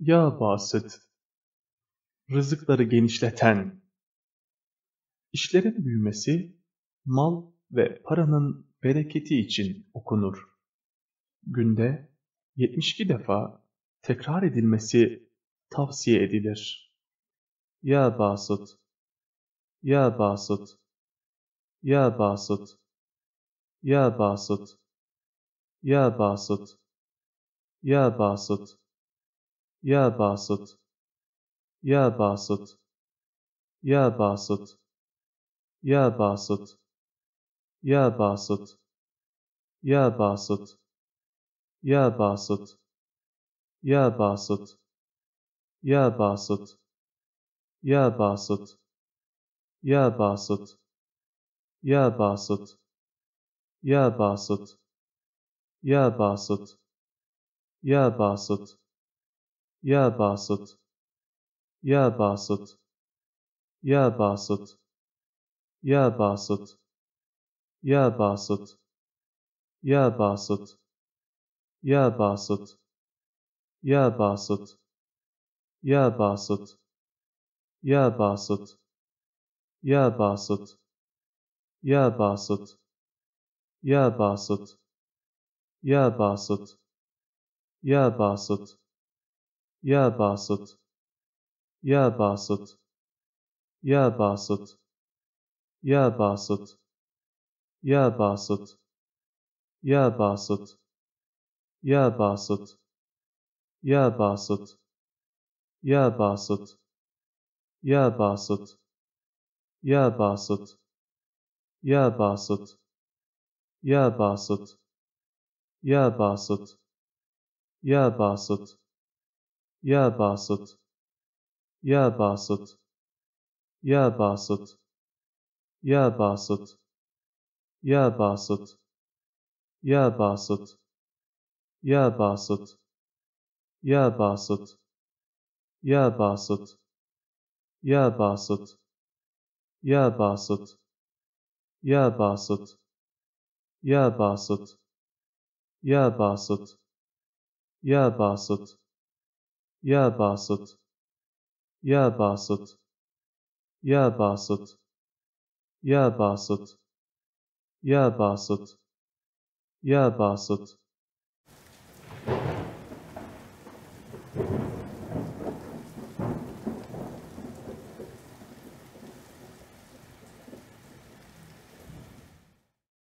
Ya Basit, rızıkları genişleten, işlerin büyümesi, mal ve paranın bereketi için okunur. Günde 72 defa tekrar edilmesi tavsiye edilir. Ya Basit, Ya Basit, Ya Basit, Ya Basit, Ya Basit, Ya Basit. يا باسط يا باسط يا باسط يا باسط يا باسط يا باسط يا باسط يا باسط يا باسط يا باسط يا باسط يا باسط يا باسط يا باسط يا باسط يا باسط يا باسط يا باسط يا باسط يا باسط يا باسط يا باسط يا باسط يا باسط يا باسط يا باسط يا باسط يا باسط يا باسط يا باسط يا باسط يا باسط يا باسط يا باسط يا باسط يا باسط يا باسط يا باسط يا باسط يا باسط يا باسط يا باسط يا باسط يا باسط يا باسط يا باسط يا باسط يا باسط يا باسط يا باسط يا باسط يا باسط يا باسط يا باسط يا باسط يا باسط يا باسط يا باسط يا باسط يا باسط يا باسط يا باسط يا باسط يا باسط يا باسط يا باسط